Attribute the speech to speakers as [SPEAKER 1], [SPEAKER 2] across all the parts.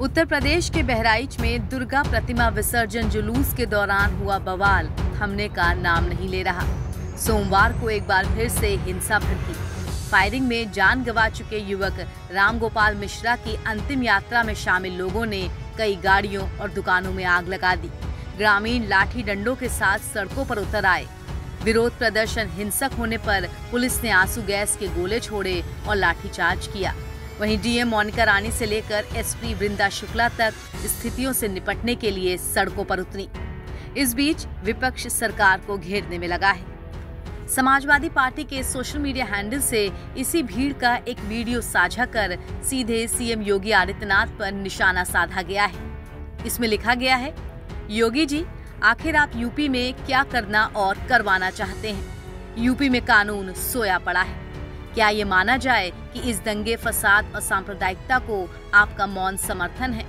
[SPEAKER 1] उत्तर प्रदेश के बहराइच में दुर्गा प्रतिमा विसर्जन जुलूस के दौरान हुआ बवाल। थमने का नाम नहीं ले रहा। सोमवार को एक बार फिर से हिंसा भड़की। फायरिंग में जान गंवा चुके युवक रामगोपाल मिश्रा की अंतिम यात्रा में शामिल लोगों ने कई गाड़ियों और दुकानों में आग लगा दी। ग्रामीण लाठी डंडों के साथ सड़कों पर उतर आए। विरोध प्रदर्शन हिंसक होने पर पुलिस ने आँसू गैस के गोले छोड़े और लाठीचार्ज किया। वहीं डीएम मोनिका रानी से लेकर एसपी वृंदा शुक्ला तक स्थितियों से निपटने के लिए सड़कों पर उतरी। इस बीच विपक्ष सरकार को घेरने में लगा है। समाजवादी पार्टी के सोशल मीडिया हैंडल से इसी भीड़ का एक वीडियो साझा कर सीधे सीएम योगी आदित्यनाथ पर निशाना साधा गया है। इसमें लिखा गया है, योगी जी, आखिर आप यूपी में क्या करना और करवाना चाहते हैं? यूपी में कानून सोया पड़ा है। क्या ये माना जाए कि इस दंगे फसाद और सांप्रदायिकता को आपका मौन समर्थन है?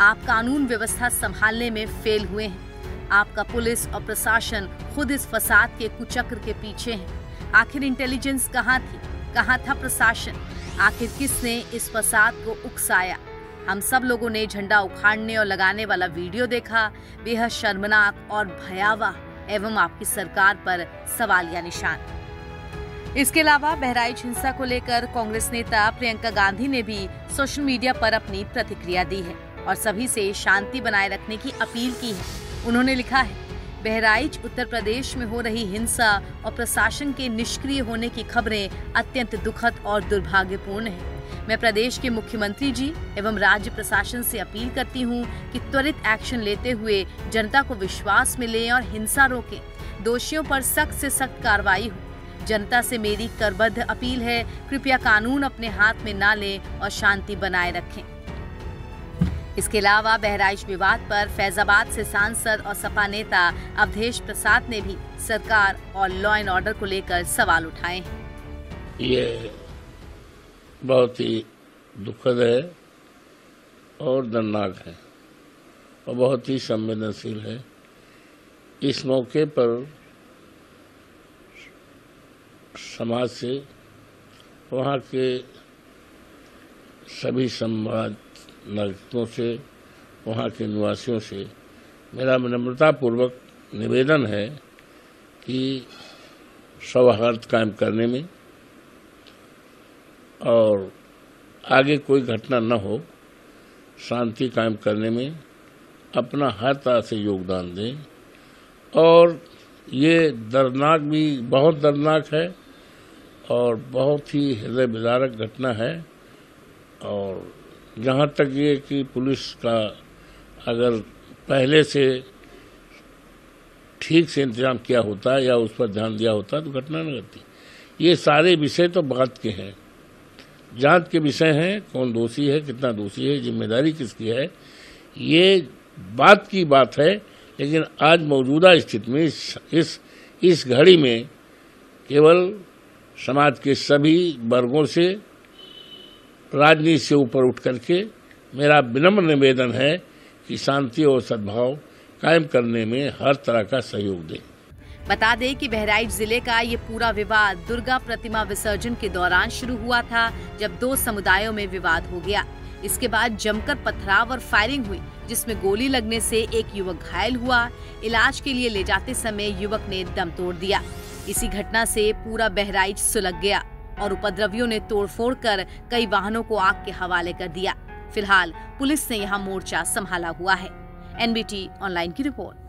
[SPEAKER 1] आप कानून व्यवस्था संभालने में फेल हुए हैं। आपका पुलिस और प्रशासन खुद इस फसाद के कुचक्र के पीछे है। आखिर इंटेलिजेंस कहाँ थी? कहाँ था प्रशासन? आखिर किसने इस फसाद को उकसाया? हम सब लोगों ने झंडा उखाड़ने और लगाने वाला वीडियो देखा। बेहद शर्मनाक और भयावह एवं आपकी सरकार पर सवालिया निशान। इसके अलावा बहराइच हिंसा को लेकर कांग्रेस नेता प्रियंका गांधी ने भी सोशल मीडिया पर अपनी प्रतिक्रिया दी है और सभी से शांति बनाए रखने की अपील की है। उन्होंने लिखा है, बहराइच उत्तर प्रदेश में हो रही हिंसा और प्रशासन के निष्क्रिय होने की खबरें अत्यंत दुखद और दुर्भाग्यपूर्ण है। मैं प्रदेश के मुख्यमंत्री जी एवं राज्य प्रशासन से अपील करती हूँ कि त्वरित एक्शन लेते हुए जनता को विश्वास मिले और हिंसा रोकें। दोषियों पर सख्त से सख्त कार्रवाई हो। जनता से मेरी करबद्ध अपील है, कृपया कानून अपने हाथ में ना लें और शांति बनाए रखें। इसके अलावा बहराइच विवाद पर फैजाबाद से सांसद और सपा नेता अवधेश प्रसाद ने भी सरकार और लॉ एंड ऑर्डर को लेकर सवाल उठाए हैं।
[SPEAKER 2] ये बहुत ही दुखद है और दर्दनाक है और बहुत ही संवेदनशील है। इस मौके पर समाज से, वहाँ के सभी समाज नागरिकों से, वहाँ के निवासियों से मेरा विनम्रतापूर्वक निवेदन है कि सौहार्द कायम करने में और आगे कोई घटना न हो, शांति कायम करने में अपना हर तरह से योगदान दें। और ये दर्दनाक भी बहुत दर्दनाक है। और बहुत ही हृदय विदारक घटना है। और जहाँ तक ये कि पुलिस का अगर पहले से ठीक से इंतज़ाम किया होता या उस पर ध्यान दिया होता तो घटना न घटती। ये सारे विषय तो बात के हैं। जाँच के विषय हैं कौन दोषी है कितना दोषी है ज़िम्मेदारी किसकी है ये बात की बात है। लेकिन आज मौजूदा स्थिति में इस इस, घड़ी में केवल समाज के सभी वर्गों से, राजनीति से ऊपर उठ करके मेरा विनम्र निवेदन है कि शांति और सद्भाव कायम करने में हर तरह का सहयोग दें।
[SPEAKER 1] बता दें कि बहराइच ज़िले का ये पूरा विवाद दुर्गा प्रतिमा विसर्जन के दौरान शुरू हुआ था, जब दो समुदायों में विवाद हो गया। इसके बाद जमकर पथराव और फायरिंग हुई, जिसमें गोली लगने से एक युवक घायल हुआ। इलाज के लिए ले जाते समय युवक ने दम तोड़ दिया। इसी घटना से पूरा बहराइच सुलग गया और उपद्रवियों ने तोड़फोड़ कर कई वाहनों को आग के हवाले कर दिया। फ़िलहाल पुलिस ने यहाँ मोर्चा संभाला हुआ है। एनबीटी ऑनलाइन की रिपोर्ट।